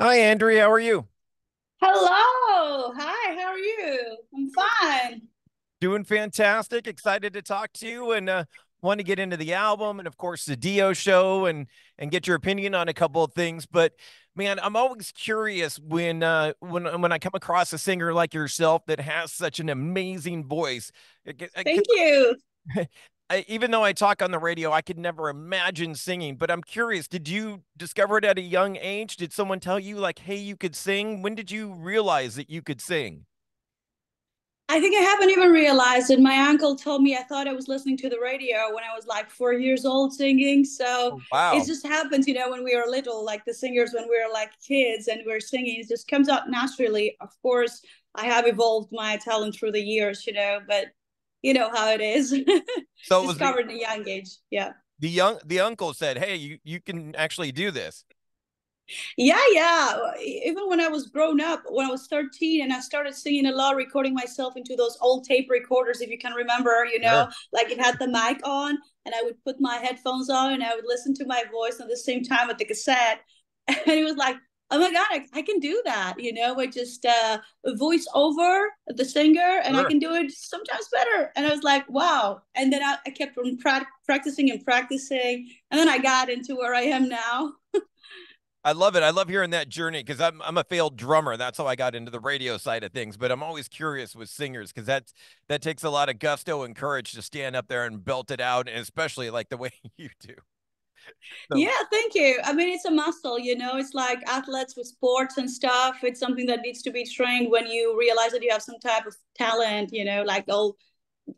Hi, Andry. How are you? Hello. Hi, how are you? I'm fine. Doing fantastic. Excited to talk to you and uh, want to get into the album and, of course, the Dio show and and get your opinion on a couple of things. But man, I'm always curious when uh, when when I come across a singer like yourself that has such an amazing voice. Thank you. I, even though I talk on the radio, I could never imagine singing. But I'm curious, did you discover it at a young age? Did someone tell you, like, hey, you could sing? When did you realize that you could sing? I think I haven't even realized it. My uncle told me I thought I was listening to the radio when I was like four years old singing. So Oh, it just happens, you know, when we are little, like the singers when we are like kids and we are singing, it just comes out naturally. Of course, I have evolved my talent through the years, you know, but you know how it is. So it was the Discovered at a young age. Yeah. the young the uncle said, "Hey, you you can actually do this." Yeah, yeah. Even when I was grown up, when I was 13 and I started singing a lot, recording myself into those old tape recorders, if you can remember, you know, Sure. like it had the mic on and I would put my headphones on and I would listen to my voice at the same time with the cassette. And it was like, oh my God, I, I can do that. You know, I just uh, voice over the singer and I can do it sometimes better. And I was like, wow. And then I, I kept on pra- practicing and practicing. And then I got into where I am now. I love it. I love hearing that journey because I'm I'm a failed drummer. That's how I got into the radio side of things. But I'm always curious with singers because that's that takes a lot of gusto and courage to stand up there and belt it out, and especially like the way you do. So Yeah, thank you. I mean, it's a muscle, you know, it's like athletes with sports and stuff. It's something that needs to be trained when you realize that you have some type of talent, you know, like all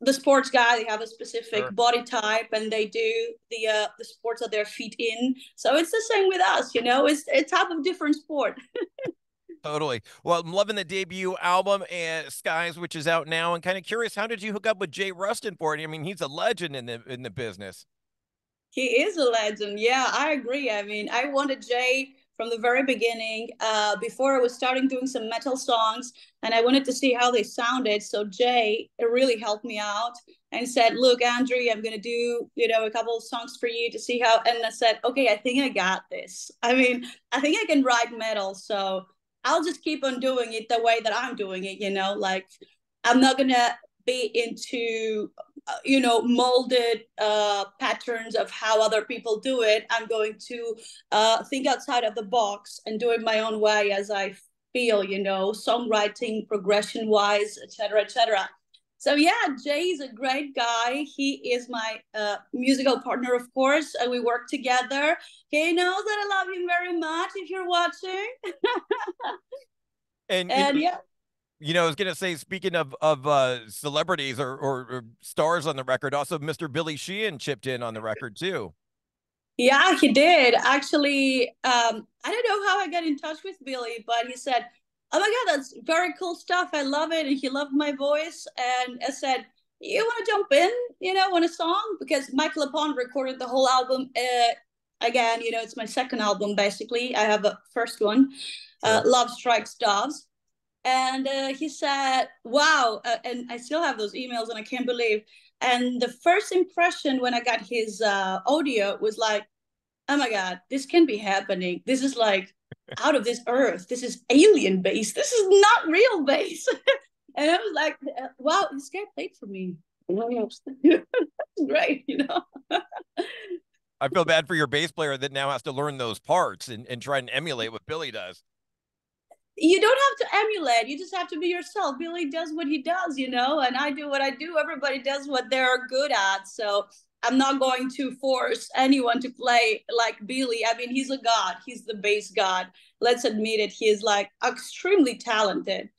the sports guy, they have a specific sure. body type and they do the uh, the sports that they're fit in. So it's the same with us, you know, it's a type of different sport. Totally. Well, I'm loving the debut album and Skies, which is out now, and kind of curious, how did you hook up with Jay Ruston for it? I mean, he's a legend in the in the business. He is a legend. Yeah, I agree. I mean, I wanted Jay from the very beginning, uh, before I was starting doing some metal songs, and I wanted to see how they sounded. So Jay it really helped me out and said, "Look, Andry, I'm gonna do you know a couple of songs for you to see how." And I said, "Okay, I think I got this. I mean, I think I can write metal, so I'll just keep on doing it the way that I'm doing it. You know, like I'm not gonna be into uh, you know molded uh, patterns of how other people do it i'm going to uh, think outside of the box and do it my own way as i feel you know songwriting progression wise etc etc so yeah jay is a great guy. He is my uh, musical partner of course and we work together. He knows that i love him very much if you're watching. And know, and yeah you know, I was gonna say, speaking of of uh, celebrities or, or or stars on the record, also Mr. Billy Sheehan chipped in on the record too. Yeah, he did. Actually, um, I don't know how I got in touch with Billy, but he said, Oh my God, that's very cool stuff. I love it. And he loved my voice. And I said, You want to jump in, you know, on a song? Because Mike LePond recorded the whole album. Uh, again, you know, it's my second album, basically. I have a first one, uh. Love Strikes Doves. And uh, he said, Wow. Uh, and I still have those emails and I can't believe. And the first impression when I got his uh, audio was like, oh my god this can be happening this is like out of this earth this is alien bass this is not real bass and i was like wow this guy played for me great you know I feel bad for your bass player that now has to learn those parts and, and try and emulate what Billy does. You don't have to emulate you just have to be yourself. Billy does what he does you know and i do what i do. Everybody does what they're good at. So i'm not going to force anyone to play like billy. I mean he's a god. He's the bass god. Let's admit it. He is like extremely talented.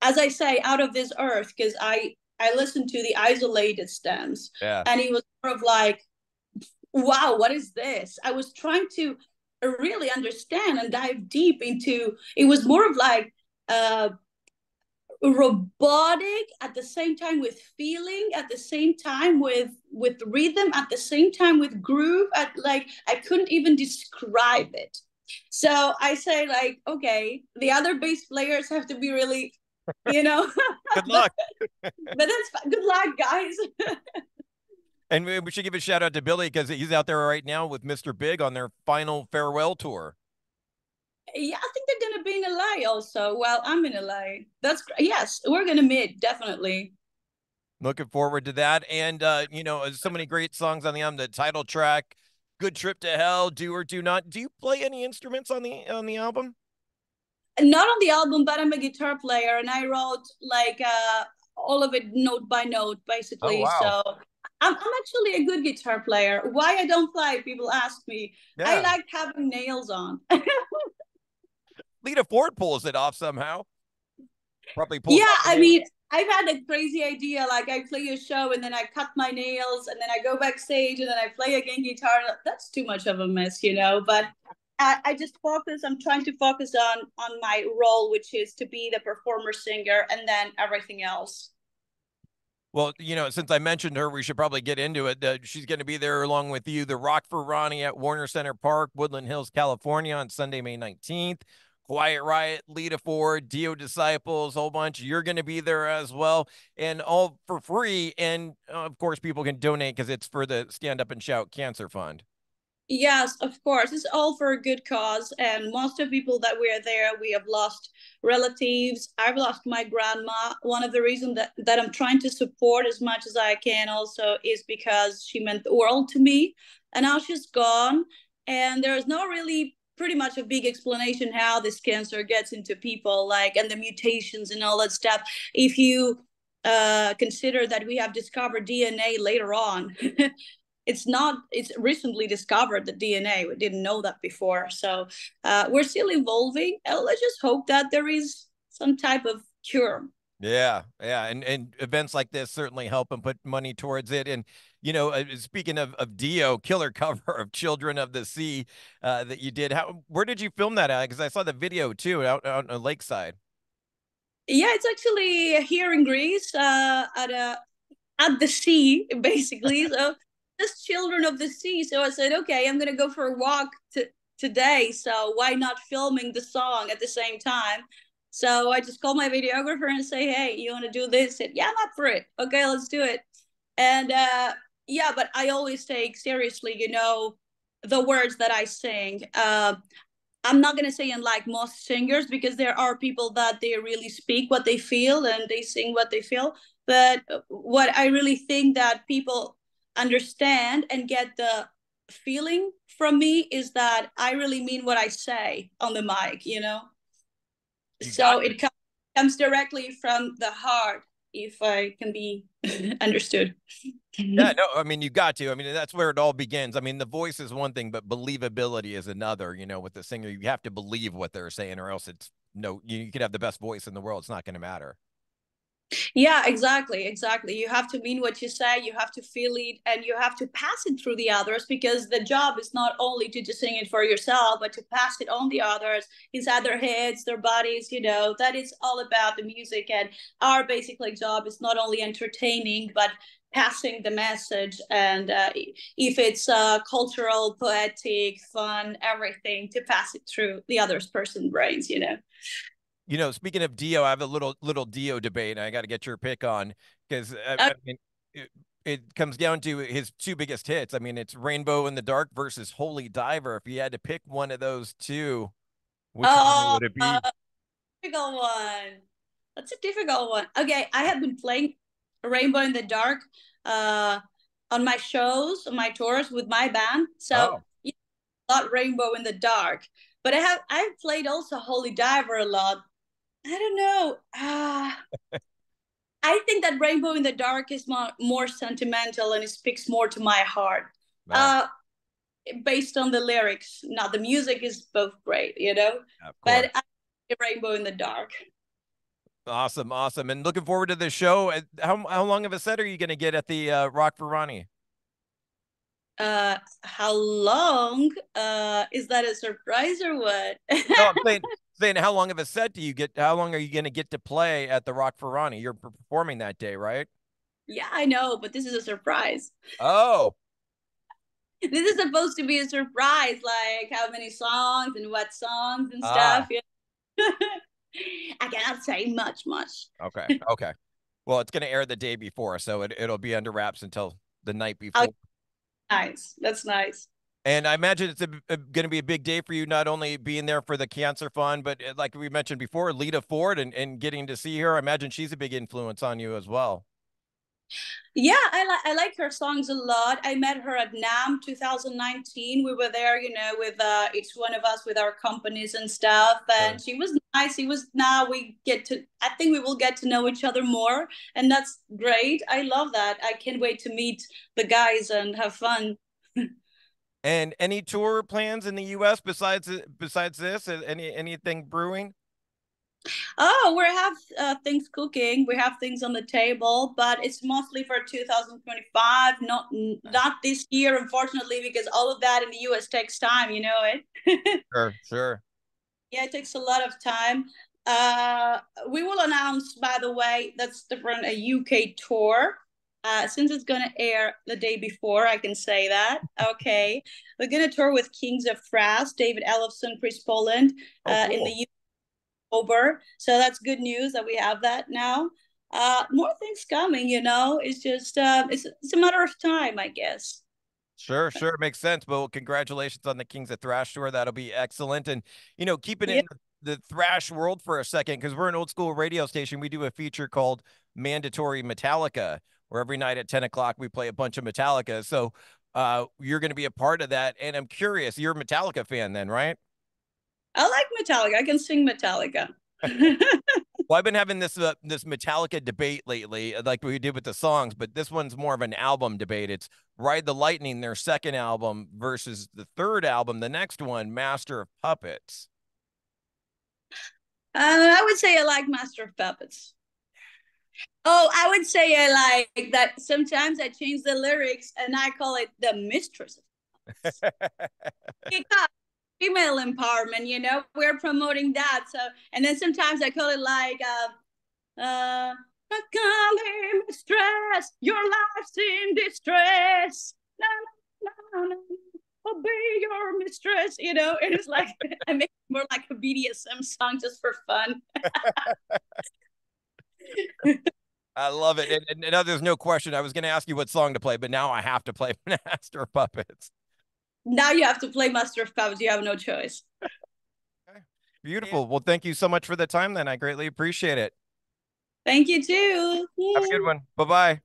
As i say out of this earth because i i listened to the isolated stems. Yeah. and he was sort of like wow, what is this? I was trying to really understand and dive deep into it was more of like uh robotic at the same time with feeling at the same time with with rhythm at the same time with groove at like i couldn't even describe it. So i say like okay the other bass players have to be really you know. Good but luck. but that's good luck guys And we should give a shout out to Billy because he's out there right now with Mr. Big on their final farewell tour. Yeah, I think they're gonna be in LA also. Well, I'm in LA. That's yes, we're gonna meet definitely. Looking forward to that, and uh, you know, so many great songs on the album. The title track, "Good Trip to Hell," "Do or Do Not." Do you play any instruments on the on the album? Not on the album, but I'm a guitar player, and I wrote like uh, all of it note by note, basically. Oh, wow. So I'm, I'm actually a good guitar player. Why I don't play, people ask me. Yeah. I like having nails on. Lita Ford pulls it off somehow. Probably pulls. Yeah, I mean, I've had a crazy idea. Like I play a show and then I cut my nails and then I go backstage and then I play again guitar. That's too much of a mess, you know. But I, I just focus. I'm trying to focus on on my role, which is to be the performer singer, and then everything else. Well, you know, since I mentioned her, we should probably get into it. Uh, she's going to be there along with you, the Rock for Ronnie at Warner Center Park, Woodland Hills, California, on Sunday, May 19th. Quiet Riot, Lita Ford, Dio Disciples, whole bunch. You're going to be there as well, and all for free. And uh, of course, people can donate because it's for the Stand Up and Shout Cancer Fund. Yes, of course. It's all for a good cause. And most of the people that we are there, we have lost relatives. I've lost my grandma. One of the reasons that, that I'm trying to support as much as I can also is because she meant the world to me. And now she's gone. And there's no really pretty much a big explanation how this cancer gets into people, like, and the mutations and all that stuff. If you uh, consider that we have discovered DNA later on. it's not it's recently discovered the dna we didn't know that before. So uh, we're still evolving. And let's just hope that there is some type of cure. Yeah yeah and and events like this certainly help and put money towards it. And you know uh, speaking of, of dio killer cover of children of the sea uh, that you did how where did you film that at? Because i saw the video too out, out on lakeside. Yeah it's actually here in greece uh, at a at the sea basically. So just children of the sea. So I said, okay, I'm gonna go for a walk to, today. So why not filming the song at the same time? So I just called my videographer and say, hey, you want to do this? Said, yeah, I'm up for it. Okay, let's do it. And uh, yeah, but I always take seriously, you know, the words that I sing. Uh, I'm not gonna say unlike most singers because there are people that they really speak what they feel and they sing what they feel. But what I really think that people understand and get the feeling from me is that I really mean what I say on the mic, you know? You so it, com- comes directly from the heart, if I can be understood. yeah, no, I mean, you got to. I mean, that's where it all begins. I mean, the voice is one thing, but believability is another. You know, with the singer, you have to believe what they're saying, or else it's no, you, you could have the best voice in the world. It's not going to matter. Yeah, exactly, exactly. You have to mean what you say, you have to feel it, and you have to pass it through the others because the job is not only to just sing it for yourself, but to pass it on the others inside their heads, their bodies, you know, that is all about the music. And our basically job is not only entertaining, but passing the message and uh, if it's uh, cultural poetic fun everything to pass it through the other person's brains you know you know, speaking of Dio, I have a little little Dio debate, and I got to get your pick on because I mean, it, it, comes down to his two biggest hits. I mean, it's Rainbow in the Dark versus Holy Diver. If you had to pick one of those two, which oh, one would it be? Uh, difficult one. That's a difficult one. Okay, I have been playing Rainbow in the Dark uh, on my shows, on my tours with my band. So, oh. yeah, not Rainbow in the Dark, but I have I've played also Holy Diver a lot I don't know. Uh, I think that Rainbow in the Dark is more, more sentimental and it speaks more to my heart. Uh, based on the lyrics. Now the music is both great, you know. But I Rainbow in the Dark. Awesome, awesome, and looking forward to the show. How how long of a set are you going to get at the uh, Rock for Ronnie? Uh, how long? Uh, is that a surprise or what? no, I'm saying saying how long of a set do you get? How long are you going to get to play at the Rock for Ronnie? You're performing that day, right? Yeah, I know, but this is a surprise. Oh. this is supposed to be a surprise, like how many songs and what songs and ah. stuff. Yeah. I cannot say much, much. Okay. Okay. well, it's going to air the day before, so it, it'll be under wraps until the night before. nice. That's nice. And I imagine it's going to be a big day for you, not only being there for the Cancer Fund, but uh, like we mentioned before, Lita Ford and, and getting to see her. I imagine she's a big influence on you as well. Yeah, I like I like her songs a lot. I met her at NAMM 2019. We were there, you know, with uh, each one of us with our companies and stuff, and she was nice. It was now we get to. I think we will get to know each other more, and that's great. I love that. I can't wait to meet the guys and have fun. and any tour plans in the U.S. besides besides this? Any anything brewing? Oh, we have uh, things cooking. We have things on the table, but it's mostly for 2025. Not not this year, unfortunately, because all of that in the US takes time. You know it. sure, sure. Yeah, it takes a lot of time. Uh, we will announce, by the way, that's different a UK tour. Uh, since it's gonna air the day before, I can say that. Okay, we're gonna tour with Kings of Thrash, David Ellefson, Chris Poland, oh, uh, cool. in the over. So that's good news that we have that now. Uh, more things coming, you know. It's just uh, it's it's a matter of time, I guess. Sure, sure, makes sense. But well, congratulations on the Kings of Thrash tour. That'll be excellent. And you know, keeping yeah. in the thrash world for a second, because we're an old school radio station. We do a feature called Mandatory Metallica, where every night at 10 o'clock we play a bunch of Metallica. So uh, you're going to be a part of that. And I'm curious, you're a Metallica fan then, right? I like Metallica. I can sing Metallica. well, I've been having this uh, this Metallica debate lately, uh, like we did with the songs, but this one's more of an album debate. It's Ride the Lightning, their second album, versus the third album, the next one, Master of Puppets. Uh, I would say I like Master of Puppets. Oh, I would say I like that. Sometimes I change the lyrics and I call it the Mistress. because female empowerment you know we're promoting that so and then sometimes i call it like uh uh come here mistress your life's in distress no no no no I'll your mistress you know and it's like i make it more like a bdsm song just for fun I love it. And, and, and, there's no question. I was going to ask you what song to play, but now I have to play Master Puppets now you have to play Master of Puppets. You have no choice. Okay. Beautiful. Well, thank you so much for the time then. I greatly appreciate it. Thank you too. Have a good one. Bye bye.